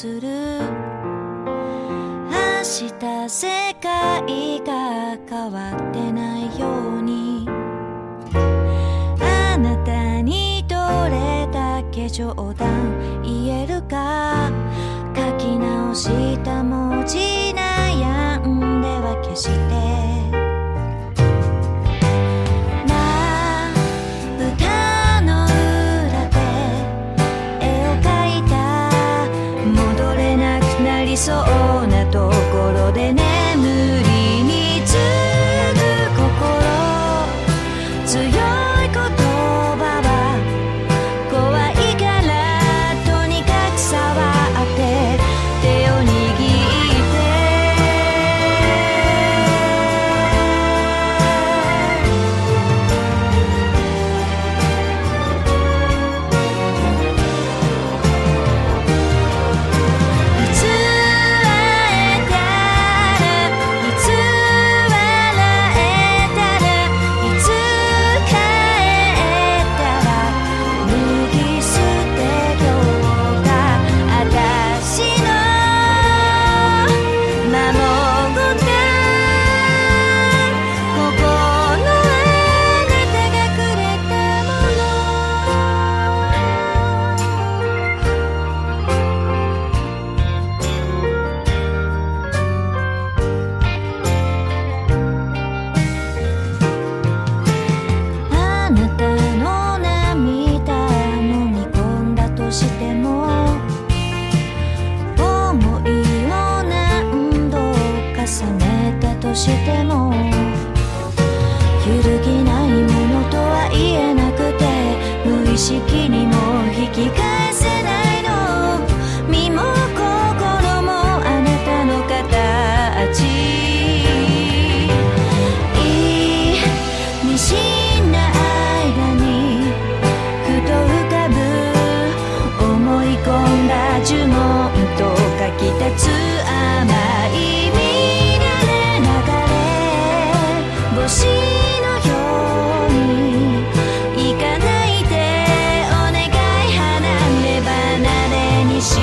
する。明日世界が変わってないように。あなたにどれだけ冗談言えるか。書き直した文字 so 行かないでお願い離れ離れにし」